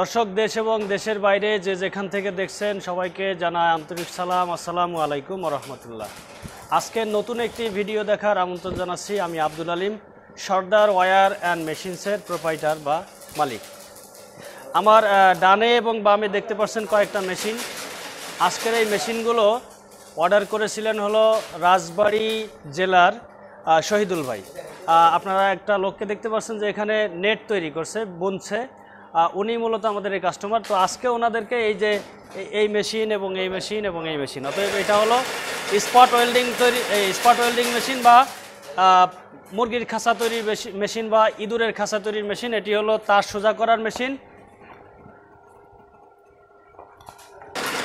দর্শক, দেশ এবং দেশের বাইরে যে যেখান থেকে দেখছেন সবাইকে জানায় আন্তরিক সালাম। আসসালামু আলাইকুম রহমতুল্লাহ। আজকে নতুন একটি ভিডিও দেখার আমন্ত্রণ জানাচ্ছি আমি আব্দুল আলিম, সর্দার ওয়ার অ্যান্ড মেশিনসের প্রোপাইটার বা মালিক। আমার ডানে এবং বামে দেখতে পাচ্ছেন কয়েকটা মেশিন। আজকের এই মেশিনগুলো অর্ডার করেছিলেন হলো রাজবাড়ি জেলার শহীদুল ভাই। আপনারা একটা লোককে দেখতে পাচ্ছেন যে এখানে নেট তৈরি করছে, বুনছে। উনি মূলত আমাদের এই কাস্টমার তো আজকে ওনাদেরকে এই যে এই- মেশিন এবং এই মেশিন এবং এই মেশিন অতএব এটা হলো স্পট ওয়েল্ডিং তৈরি এই স্পট ওয়েল্ডিং মেশিন বা মুরগির খাঁচা তৈরির মেশি- মেশিন বা ইঁদুরের খাঁচা তৈরির মেশিন এটি হলো তার সোজা করার মেশিন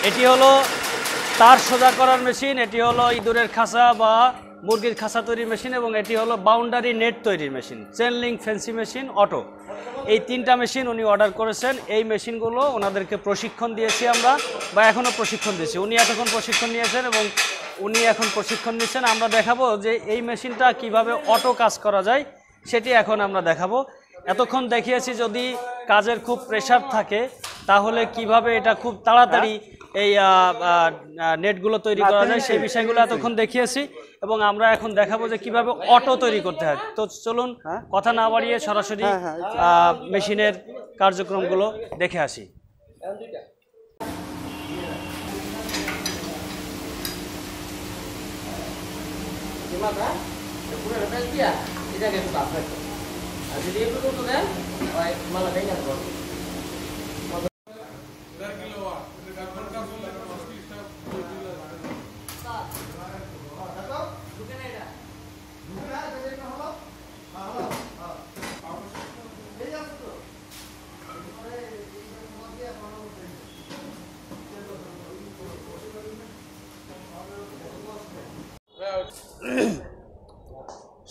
এটি হলো তার সোজা করার মেশিন এটি হলো ইঁদুরের খাঁচা বা মুরগির খাঁচা তৈরির মেশিন এবং এটি হলো বাউন্ডারি নেট তৈরির machine chain link fancy machine auto এই তিনটা মেশিন উনি অর্ডার করেছেন। এই মেশিনগুলো ওনাদেরকে প্রশিক্ষণ দিয়েছি আমরা বা এখনও প্রশিক্ষণ দিয়েছি। উনি এতক্ষণ প্রশিক্ষণ নিয়েছেন এবং উনি এখন প্রশিক্ষণ নিচ্ছেন। আমরা দেখাবো যে এই মেশিনটা কীভাবে অটো কাজ করা যায় সেটি এখন আমরা দেখাবো। এতক্ষণ দেখিয়েছি যদি কাজের খুব প্রেশার থাকে তাহলে কীভাবে এটা খুব তাড়াতাড়ি এই আহ, আহ, নেটগুলো তৈরি করা যায় সেই বিষয়গুলো এতক্ষণ দেখিয়েছি। এবং আমরা এখন দেখাবো যে কীভাবে অটো তৈরি করতে হয়। তো চলুন কথা না বাড়িয়ে সরাসরি আহ, মেশিনের কার্যক্রমগুলো দেখে আসি।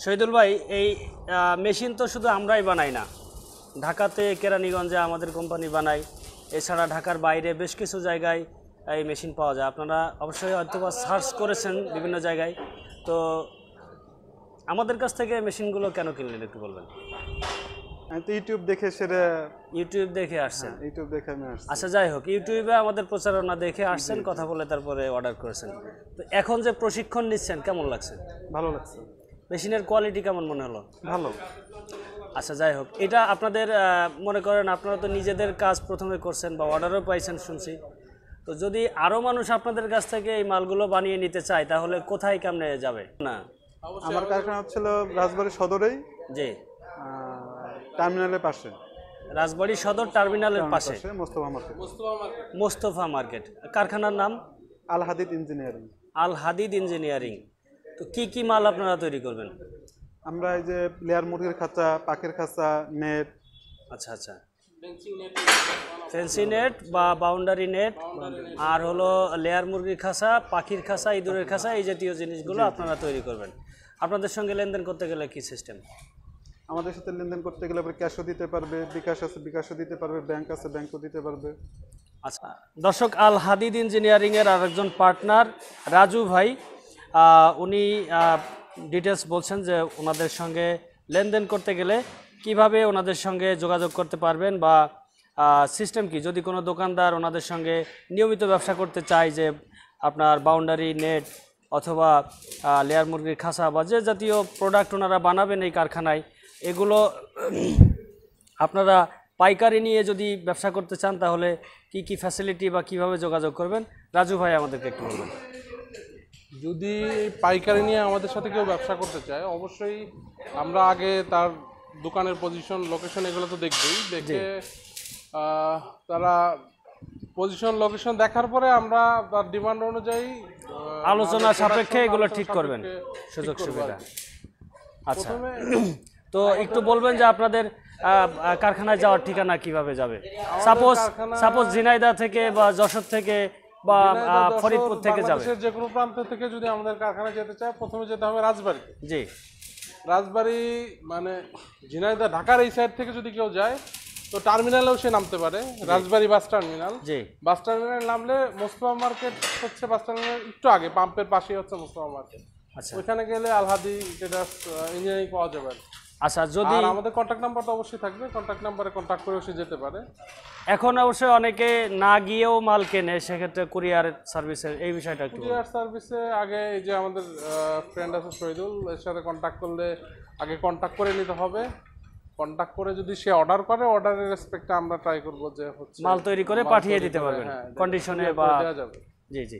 শহীদুল ভাই, এই মেশিন তো শুধু আমরাই বানাই না। ঢাকাতে, কেরানীগঞ্জে আমাদের কোম্পানি বানাই এছাড়া ঢাকার বাইরে বেশ কিছু জায়গায় এই মেশিন পাওয়া যায়। আপনারা অবশ্যই হয়তোবা সার্চ করেছেন বিভিন্ন জায়গায়। তো আমাদের কাছ থেকে মেশিনগুলো কেন কিনলেন, একটু বলবেন? আমি তো ইউটিউব দেখে সেটা ইউটিউব দেখে আসছেন। ইউটিউব দেখে আমি আসছি। আচ্ছা যাই হোক ইউটিউবে আমাদের প্রচারণা দেখে আসছেন কথা বলে তারপরে অর্ডার করেছেন। তো এখন যে প্রশিক্ষণ নিচ্ছেন কেমন লাগছে? ভালো লাগছে। মেশিনের কোয়ালিটি কেমন মনে হলো? ভালো। আচ্ছা যাই হোক এটা আপনাদের মনে করেন আপনারা তো নিজেদের কাজ প্রথমে করছেন বা অর্ডারও পাইছেন শুনছি। তো যদি আরও মানুষ আপনাদের কাছ থেকে এই মালগুলো বানিয়ে নিতে চায় তাহলে কোথায় কেমনে যাবে? না। আমার কারখানা হচ্ছিল রাজবাড়ী সদরেই। জি। টার্মিনালের পাশে? রাজবাড়ি সদর টার্মিনালের পাশে। মোস্তফা মার্কেট। মোস্তফা মার্কেট। কারখানার নাম? আল হাদিদ ইঞ্জিনিয়ারিং। আল হাদিদ ইঞ্জিনিয়ারিং। তো কি কি মাল আপনারা তৈরি করবেন? আমরা এই যে লেয়ার মুরগির খাঁচা পাখির খাঁচা নেট। আচ্ছা আচ্ছা। ফেন্সি নেট বা বাউন্ডারি নেট। আর হলো লেয়ার মুরগির খাঁচা পাখির খাঁচা ইঁদুরের খাঁচা এই জাতীয় জিনিসগুলো আপনারা তৈরি করবেন। আপনাদের সঙ্গে লেনদেন করতে গেলে কি সিস্টেম আমাদের সাথে লেনদেন করতে গেলে আবার ক্যাশও দিতে পারবে, বিকাশ আছে, বিকাশও দিতে পারবে ব্যাংক আছে ব্যাংকও দিতে পারবে। আচ্ছা দর্শক, আল হাদিদ ইঞ্জিনিয়ারিংয়ের আরেকজন পার্টনার রাজু ভাই উনি ডিটেলস বলছেন যে ওনাদের সঙ্গে লেনদেন করতে গেলে কীভাবে ওনাদের সঙ্গে যোগাযোগ করতে পারবেন বা সিস্টেম কি? যদি কোনো দোকানদার ওনাদের সঙ্গে নিয়মিত ব্যবসা করতে চায় যে আপনার বাউন্ডারি নেট অথবা লেয়ার মুরগির খাসা বা যে জাতীয় প্রোডাক্ট ওনারা বানাবেন এই কারখানায় এগুলো আপনারা পাইকারি নিয়ে যদি ব্যবসা করতে চান তাহলে কি কি ফ্যাসিলিটি বা কীভাবে যোগাযোগ করবেন? রাজু ভাই আমাদেরকে একটু বলবেন। যদি পাইকারি নিয়ে আমাদের সাথে কেউ ব্যবসা করতে চায় অবশ্যই আমরা আগে তার দোকানের পজিশন লোকেশন এগুলো তো দেখবেই। দেখে তারা পজিশন লোকেশন দেখার পরে আমরা তার ডিমান্ড অনুযায়ী আলোচনা সাপেক্ষে এগুলো ঠিক করবেন। সুযোগ সুবিধা। আচ্ছা। তো একটু বলবেন যে আপনাদের কারখানায় যাওয়ার ঠিকানা কীভাবে যাবে? সাপোজ সাপোজ ঝিনাইদা থেকে বা যশোর থেকে বা ফরিদপুর থেকে যাবে। যে কোনো প্রান্ত থেকে যদি আমাদের কারখানায় যেতে চায় প্রথমে যেতে হবে রাজবাড়িতে জি। রাজবাড়ি মানে ঝিনাইদহ ঢাকার এই সাইড থেকে যদি কেউ যায় তো টার্মিনালেও সে নামতে পারে রাজবাড়ি বাস টার্মিনাল জি। বাস টার্মিনাল নামলে মোস্তফা মার্কেট হচ্ছে বাস টার্মিনাল একটু আগে পাম্পের পাশেই হচ্ছে মোস্তফা মার্কেট। আচ্ছা। ওইখানে গেলে আলহাদি ট্রেডার্স ইঞ্জিনিয়ারিং পাওয়া যাবে। আচ্ছা যদি আর আমাদের কন্ট্যাক্ট নাম্বার তো অবশ্যই থাকবে। কন্ট্যাক্ট নাম্বারে কন্ট্যাক্ট করেও সে যেতে পারে। এখন অবশ্যই অনেকে না গিয়েও মাল কেনে সেক্ষেত্রে কুরিয়ার সার্ভিসের এই বিষয়টা একটু কুরিয়ার সার্ভিসে আগে এই যে আমাদের ফ্রেন্ড আছে শহীদুল এর সাথে কন্ট্যাক্ট করলে আগে কন্ট্যাক্ট করে নিতে হবে। কন্ট্যাক্ট করে যদি সে অর্ডার করে অর্ডারের রেসপেক্টে আমরা ট্রাই করব যে হচ্ছে মাল তৈরি করে পাঠিয়ে দিতে করে, পারবেন। হ্যাঁ, কন্ডিশনে বা দেওয়া যাবে। জি জি।